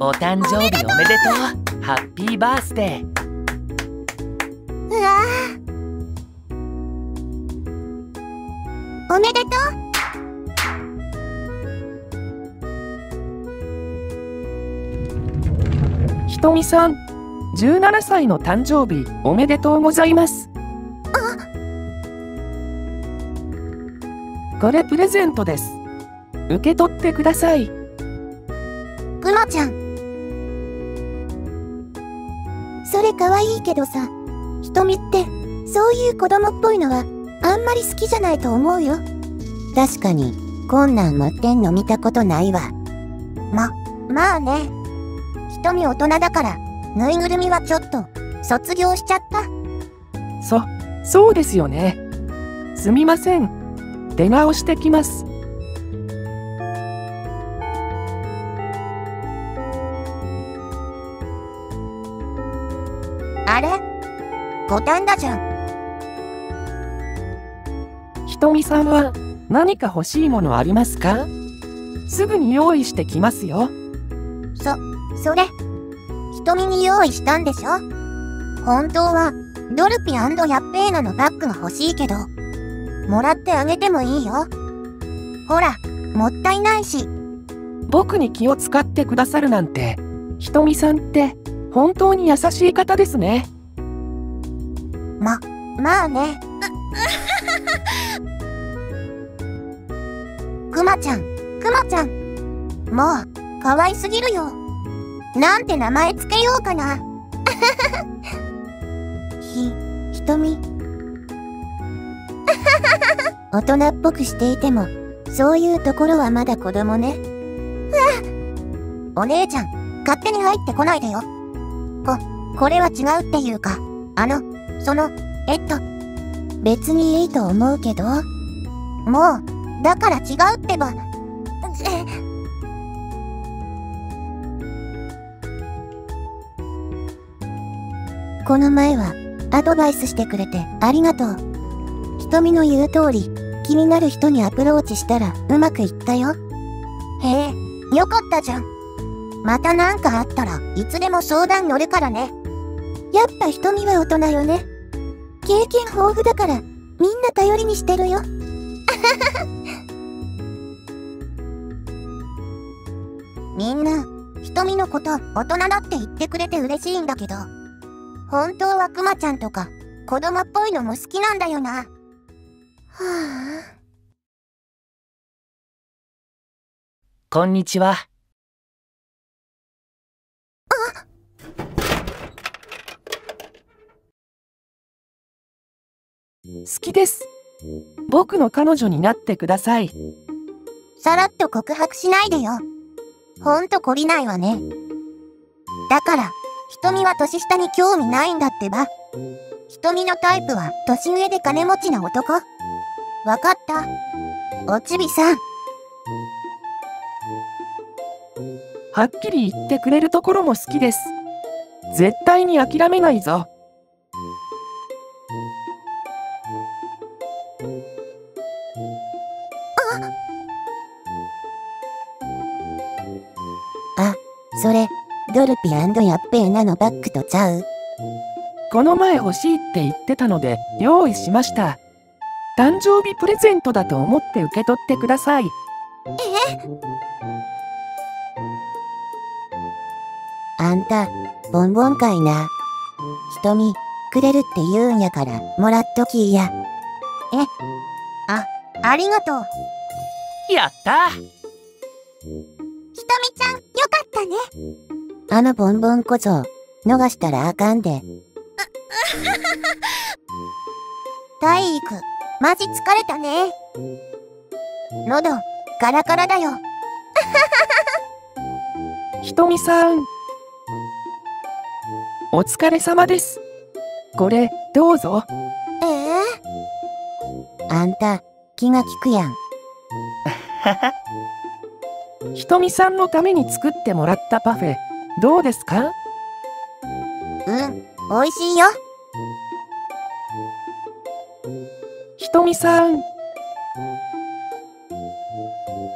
お誕生日おめでとうハッピーバースデーうわーおめでとうひとみさん、17歳の誕生日おめでとうございます。これプレゼントです。受け取ってください。くまちゃんそれかわいいけどさ瞳ってそういう子供っぽいのはあんまり好きじゃないと思うよ確かにこんなん持ってんの見たことないわままあね瞳大人だからぬいぐるみはちょっと卒業しちゃったそ、そうですよね。すみません。出直してきます。五反田じゃんひとみさんは何か欲しいものありますか？すぐに用意してきますよ。そ、それ、瞳に用意したんでしょ？本当は、ドルピヤッペーナのバッグが欲しいけど、もらってあげてもいいよ。ほら、もったいないし、僕に気を使ってくださるなんて、ひとみさんって本当に優しい方ですね。ま、まあね。くまちゃん、くまちゃん。もう、可愛すぎるよ。なんて名前つけようかな。ひ、ひとみ。大人っぽくしていても、そういうところはまだ子供ね。お姉ちゃん、勝手に入ってこないでよ。こ、これは違うっていうか、あの、その、えっと、別にいいと思うけど？もう、だから違うってば。この前は、アドバイスしてくれてありがとう。瞳の言う通り、気になる人にアプローチしたらうまくいったよ。へえ、よかったじゃん。またなんかあったらいつでも相談乗るからね。やっぱ瞳は大人よね。経験豊富だから、みんな頼りにしてるよ。みんな、瞳のこと大人だって言ってくれて嬉しいんだけど、本当はクマちゃんとか子供っぽいのも好きなんだよな。はあ。こんにちは好きです。僕の彼女になってください。さらっと告白しないでよ。ほんと懲りないわね。だから、瞳は年下に興味ないんだってば。瞳のタイプは年上で金持ちな男。わかった？おちびさん、はっきり言ってくれるところも好きです。絶対に諦めないぞ。それ、ドルピヤッペーナのバッグとちゃうこの前欲しいって言ってたので用意しました。誕生日プレゼントだと思って受け取ってください。あんた、ボンボンかいな。瞳、くれるって言うんやから、もらっときや。え、あ、ありがとう。やったひとみちゃん、よかったね。あのボンボンこそ、逃したらあかんで。体育、マジ疲れたね。喉、カラカラだよ。ひとみさん。お疲れ様です。これ、どうぞ。ええ？あんた、気が利くやん。ひとみさんのために作ってもらったパフェ、どうですか？うん、美味しいよ。ひとみさん。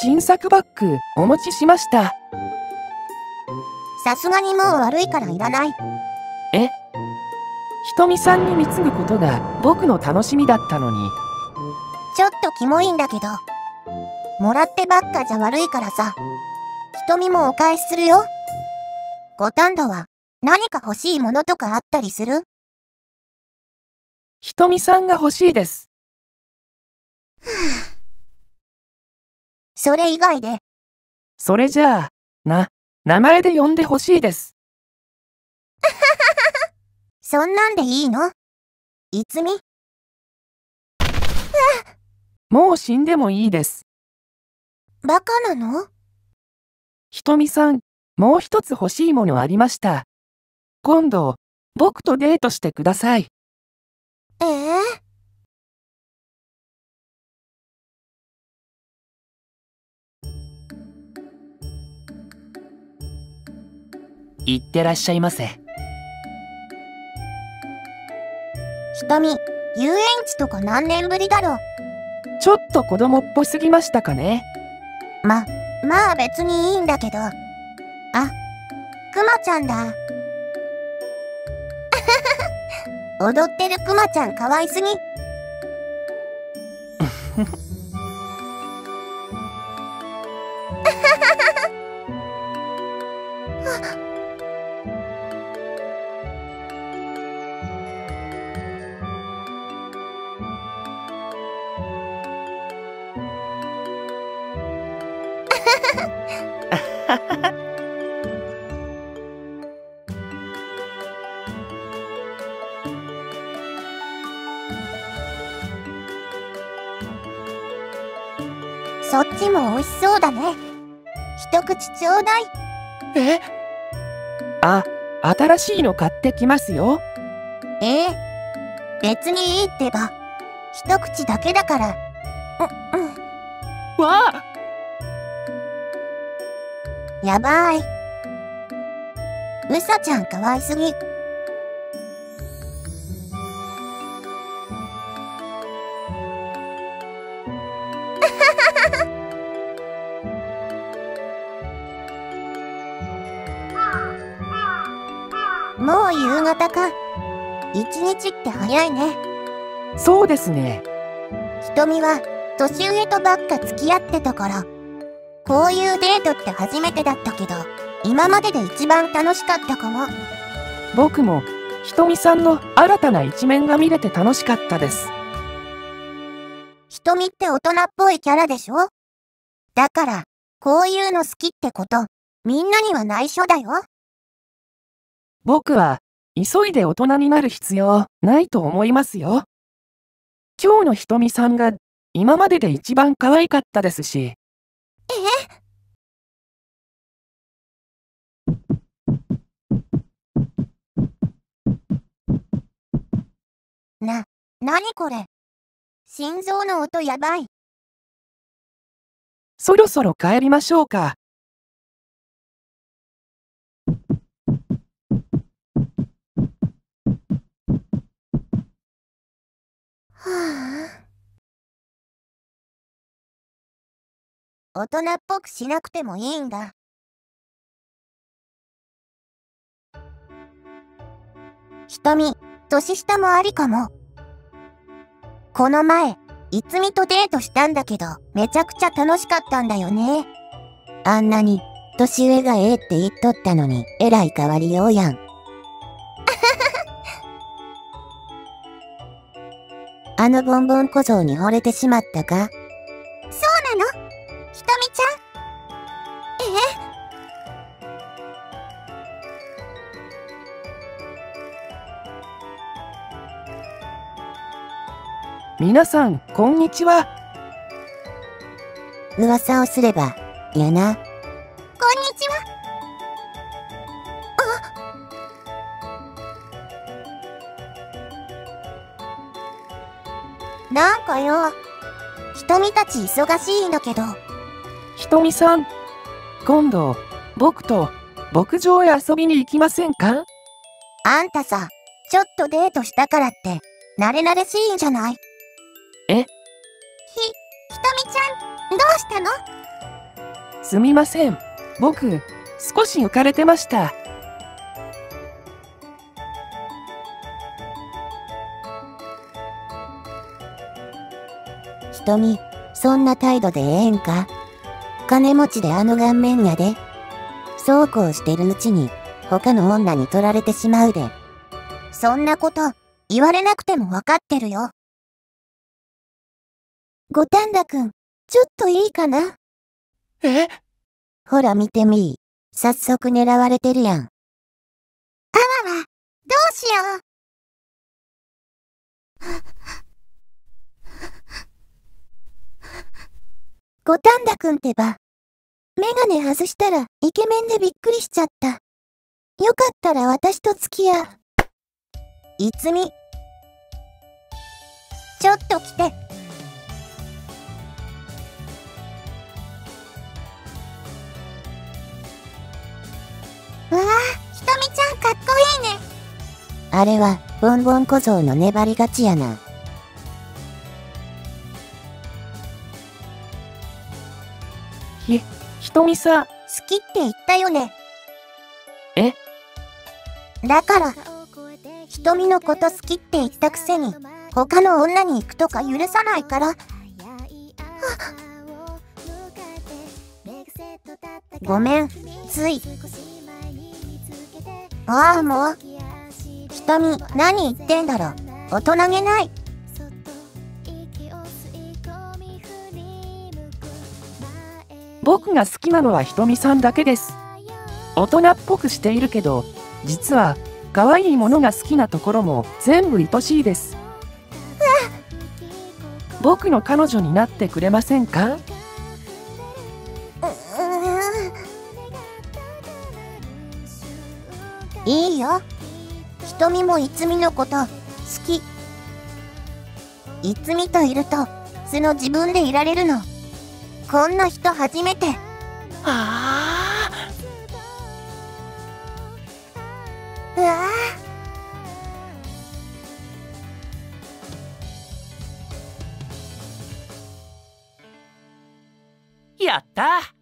新作バッグお持ちしました。さすがにもう悪いからいらない。ひとみさんに貢ぐことが僕の楽しみだったのに。ちょっとキモいんだけど。もらってばっかじゃ悪いからさ。瞳もお返しするよ。ご担当は何か欲しいものとかあったりする？ひとみさんが欲しいです。それ以外で、それじゃあ、な、名前で呼んで欲しいです。そんなんでいいの？いつみ？もう死んでもいいです。バカなの？ひとみさん、もう一つ欲しいものありました。今度、僕とデートしてください。ええ？いってらっしゃいませ。瞳、遊園地とか何年ぶりだろちょっと子供っぽすぎましたかねま、まあ別にいいんだけど。あ、くまちゃんだ。踊ってるくまちゃんかわいすぎ。そっちも美味しそうだね。一口ちょうだい。え？あ、新しいの買ってきますよ。え？え別にいいってば。一口だけだから。う、うん。わあやばい。うさちゃんかわいすぎ。もう夕方か。一日って早いね。そうですね。瞳は年上とばっか付き合ってたから、こういうデートって初めてだったけど、今までで一番楽しかったかも。僕も、ひとみさんの新たな一面が見れて楽しかったです。瞳って大人っぽいキャラでしょ？だから、こういうの好きってこと、みんなには内緒だよ。僕は、急いで大人になる必要ないと思いますよ。今日のひとみさんが今までで一番可愛かったですし、な、なにこれ心臓の音やばい。そろそろ帰りましょうか。はあ。大人っぽくしなくてもいいんだ。瞳、年下もありかも。この前、いつみとデートしたんだけど、めちゃくちゃ楽しかったんだよね。あんなに、年上がええって言っとったのに、えらい変わりようやん。あのボンボン小僧に惚れてしまったか？そうなの？ひとみちゃん？え皆さん、こんにちは。噂をすれば、やな。こんにちは。あなんかよ、瞳たち忙しいんだけど、ひとみさん、今度、僕と牧場へ遊びに行きませんか？あんたさ、ちょっとデートしたからって、慣れ慣れしいんじゃない？すみません。僕、少し浮かれてました。ひとみ、そんな態度でええんか？金持ちであの顔面やで。そうこうしてるうちに、他の女に取られてしまうで。そんなこと、言われなくてもわかってるよ。五反田くん、ちょっといいかな？え？ほら見てみー。早速狙われてるやん。あわわ、どうしよう。五反田くんってば。メガネ外したらイケメンでびっくりしちゃった。よかったら私と付き合う。いつみ。ちょっと来て。ちゃんかっこいいね。あれは、ボンボン小僧の粘りがちやな。ひ、ひとみさん、好きって言ったよね。え？だから、瞳のこと好きって言ったくせに、他の女に行くとか許さないから。ごめん、つい。ああ、もう。瞳、何言ってんだろ。大人げない。僕が好きなのはひとみさんだけです。大人っぽくしているけど、実は、可愛いものが好きなところも全部愛しいです。僕の彼女になってくれませんか？よ。瞳もいつみのこと好き。いつみといると素の自分でいられるの。こんな人初めて。あうわあ。やった